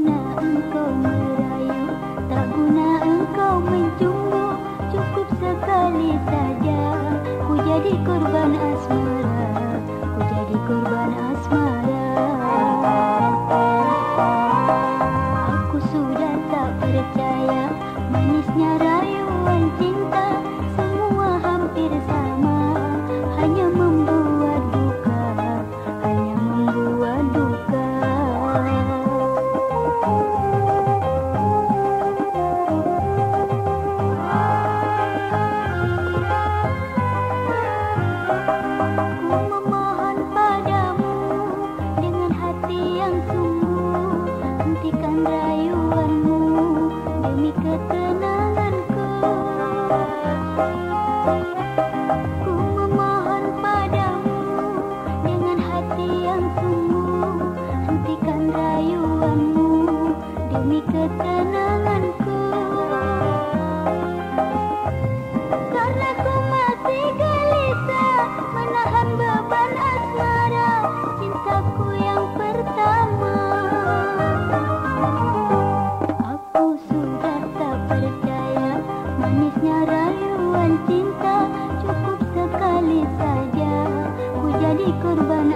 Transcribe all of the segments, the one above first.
na engkau merah good one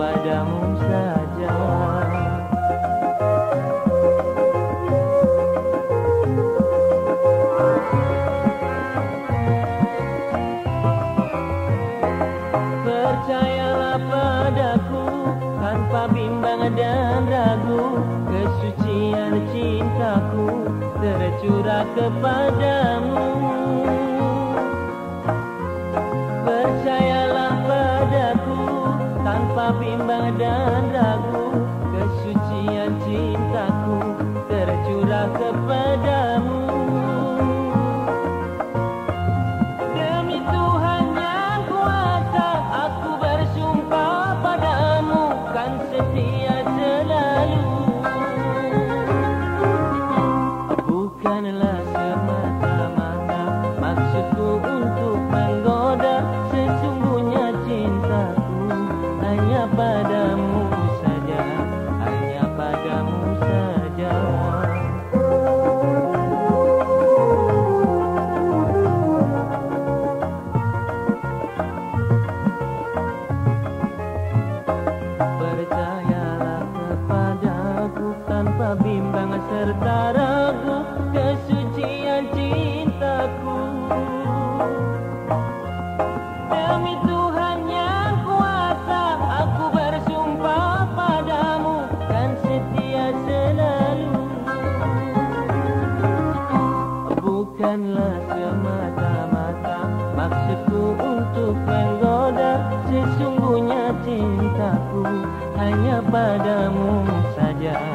kepadamu saja. Percayalah padaku tanpa bimbang dan ragu. Kesucian cintaku tercurah kepadamu. Padamu saja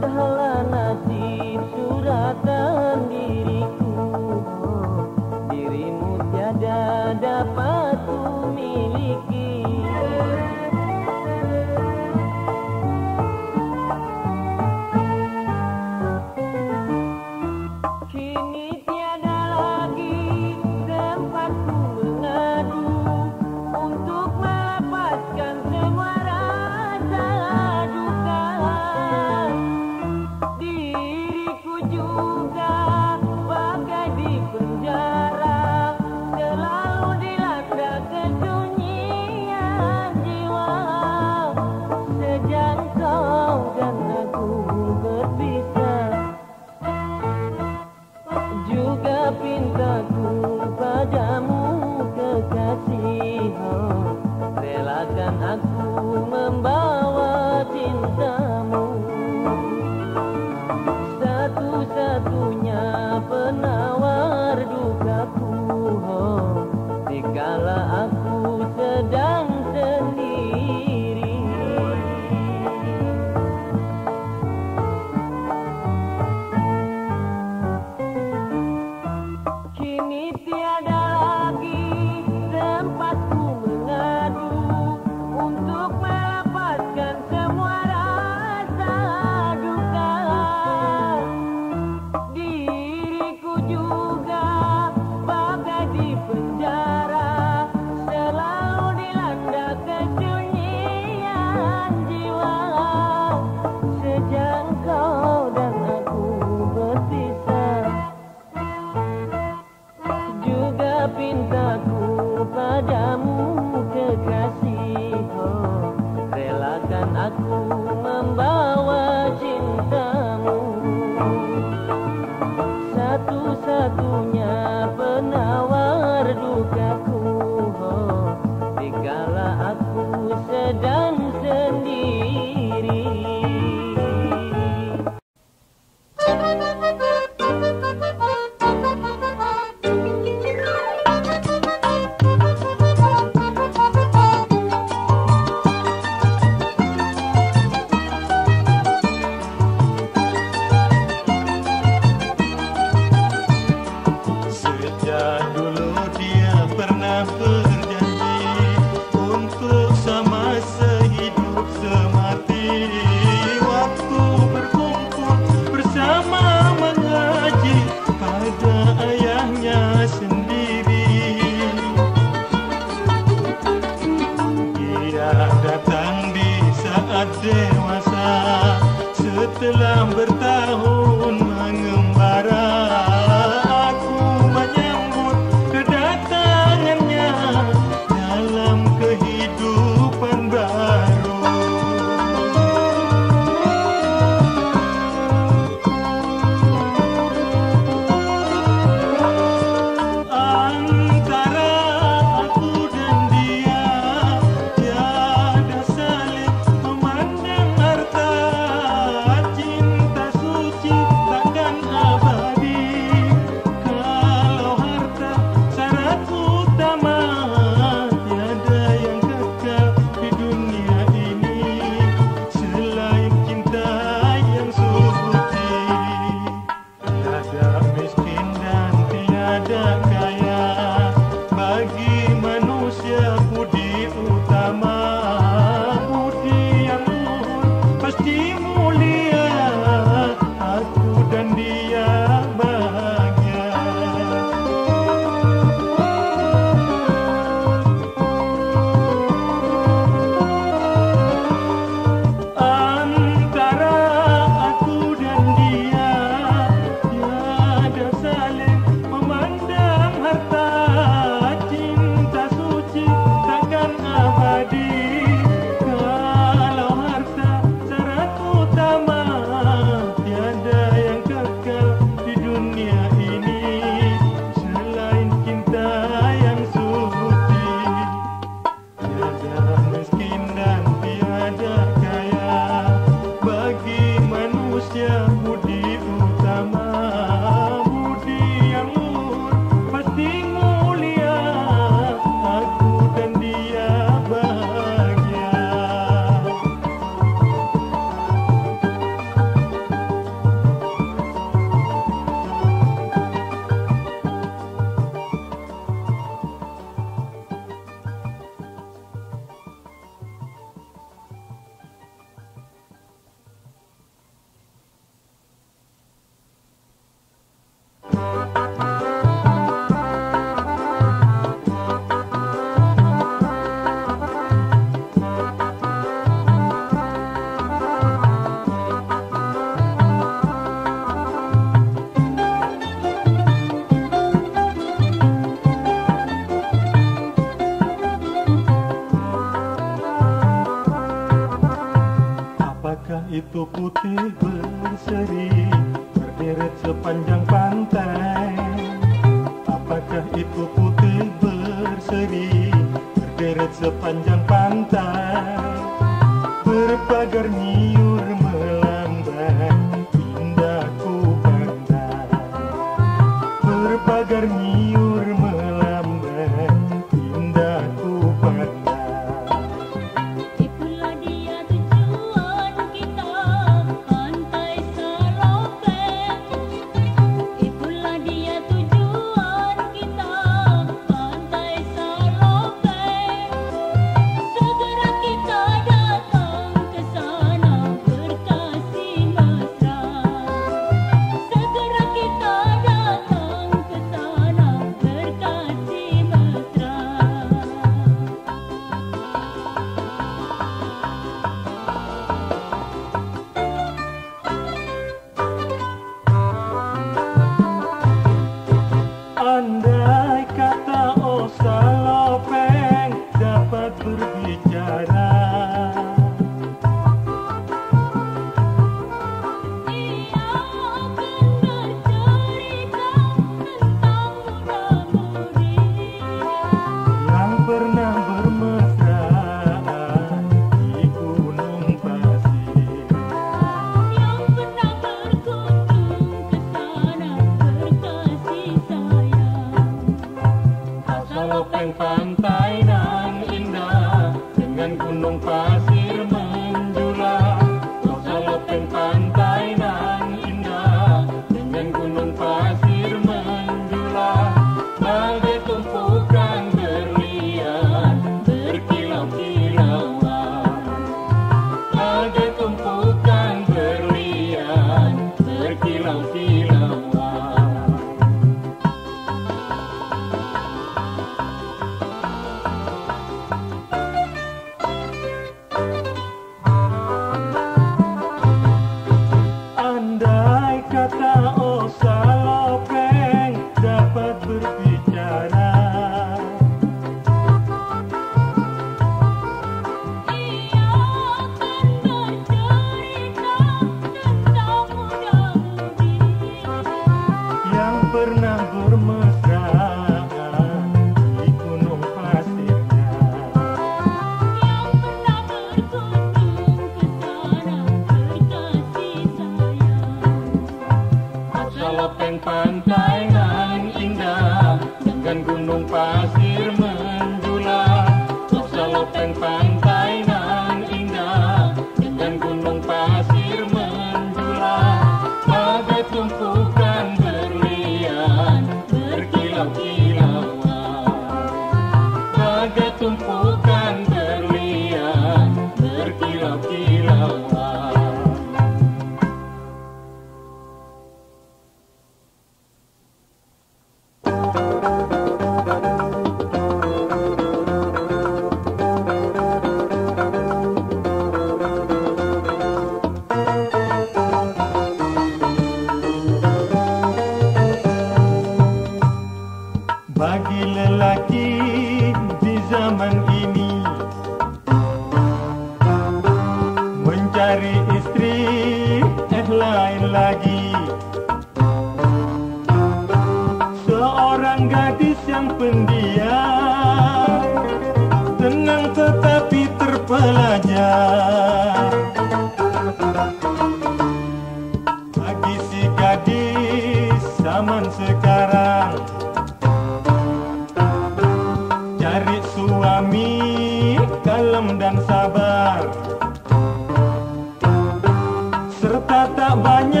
Обонять.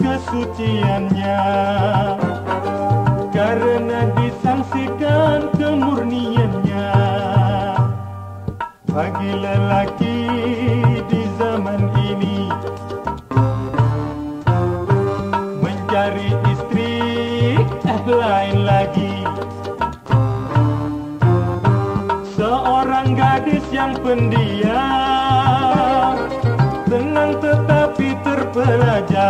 kesuciannya. Karena disangsikan kemurniannya. Bagi lelaki Raja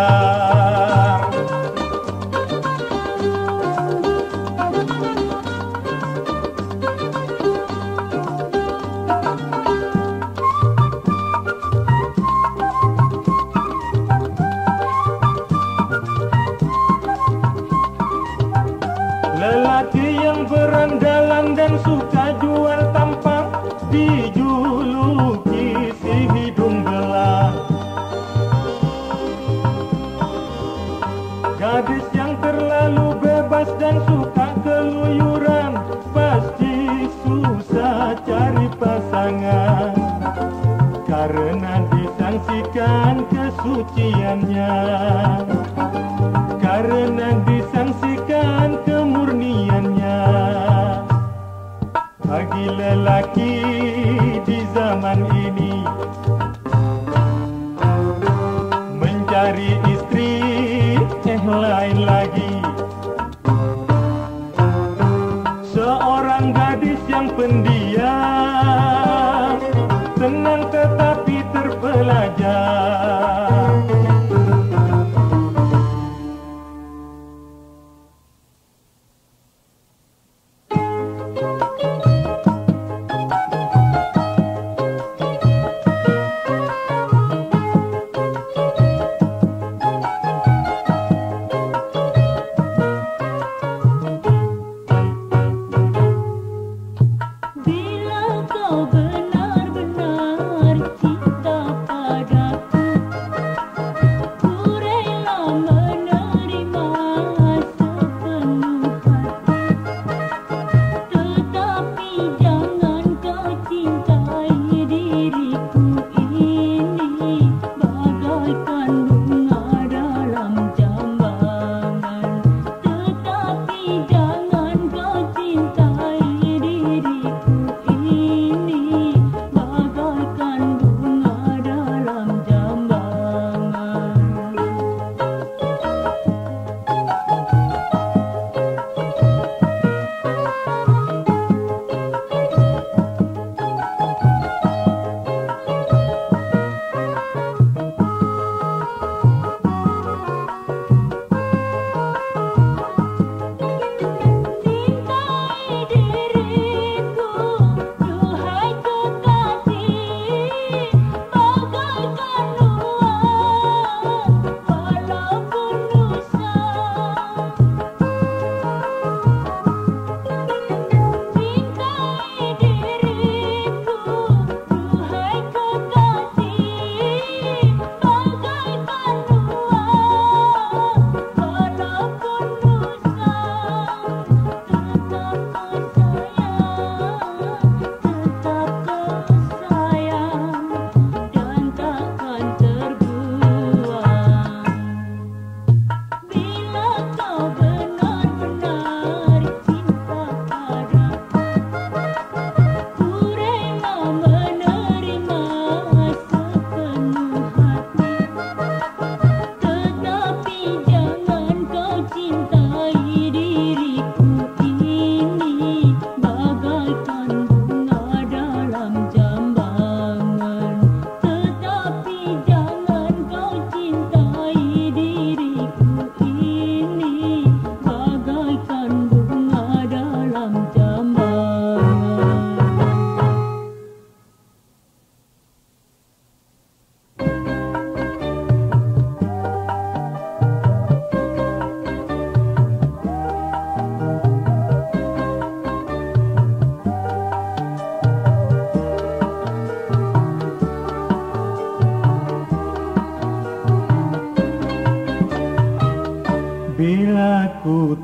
chi anh nhà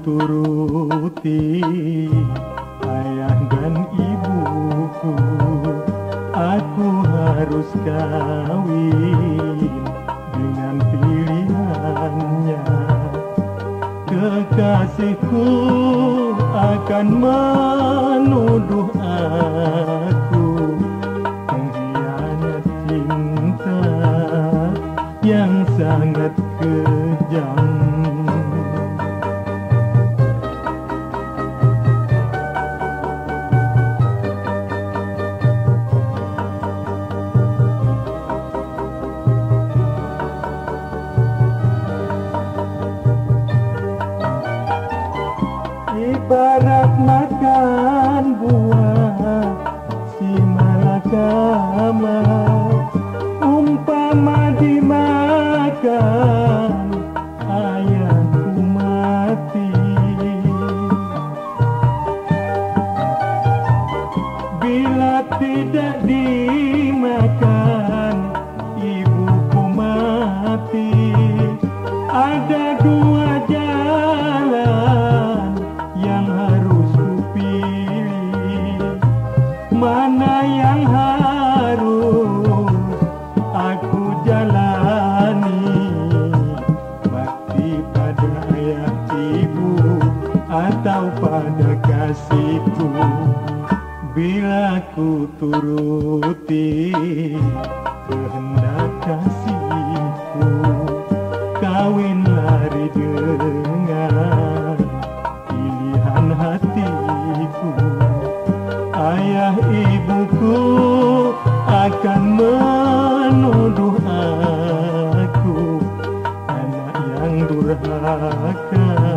turuti ayah dan ibuku. Aku harus kawin dengan pilihannya. Kekasihku akan menuduh aku. Pengkhianat cinta yang sangat معك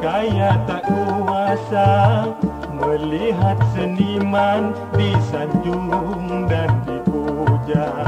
kaya tak kuasa Melihat seniman disanjung dan dipuja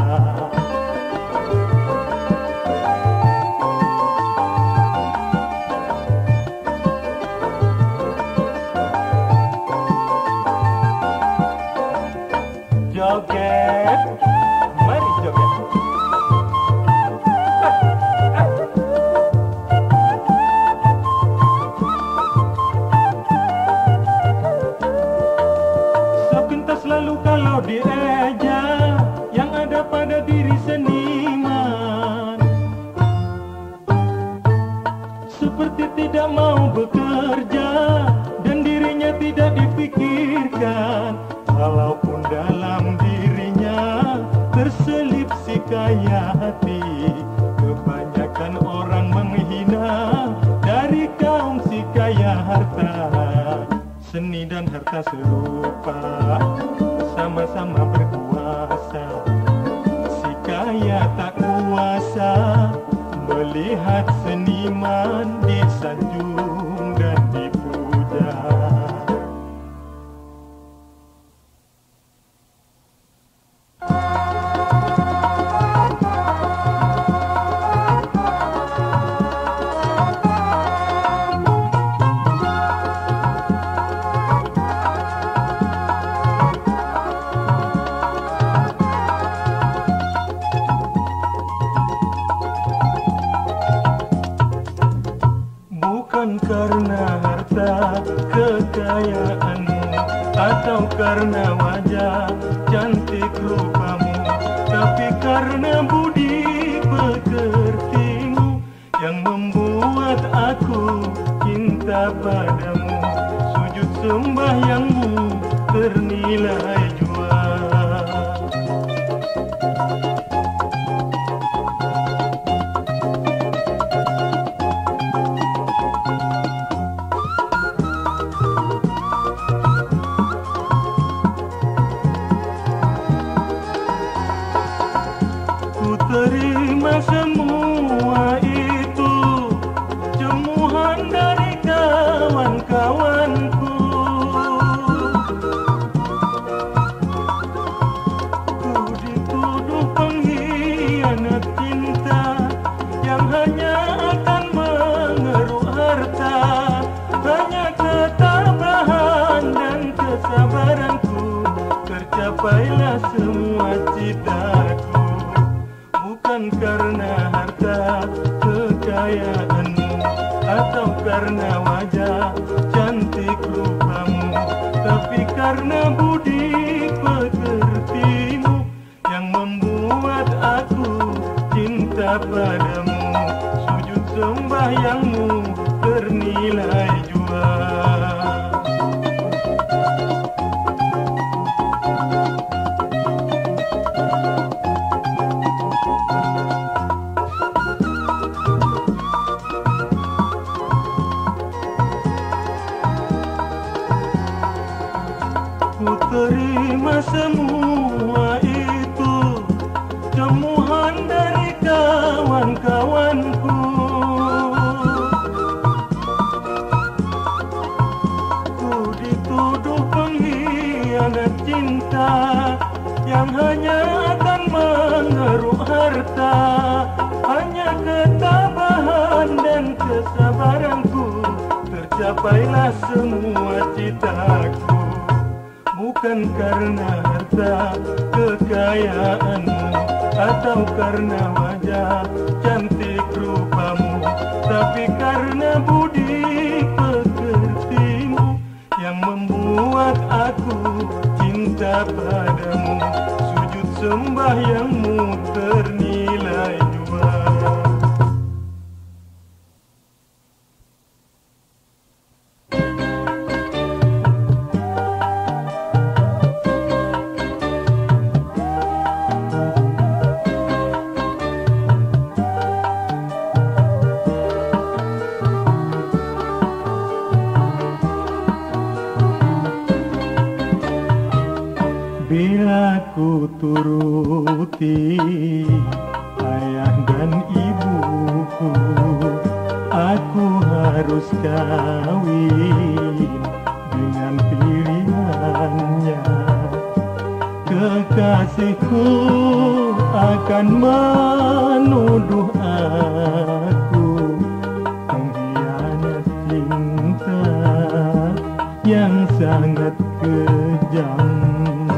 sangat kejam.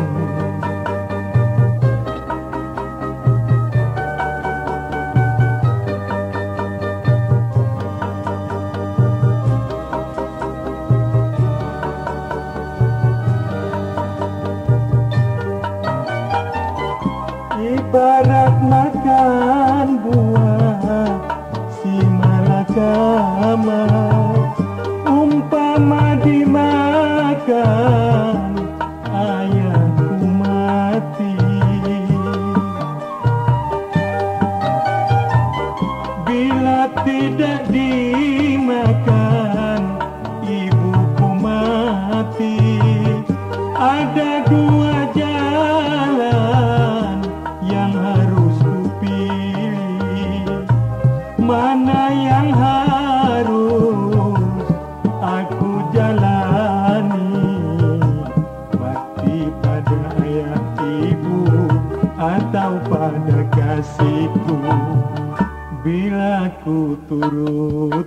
tu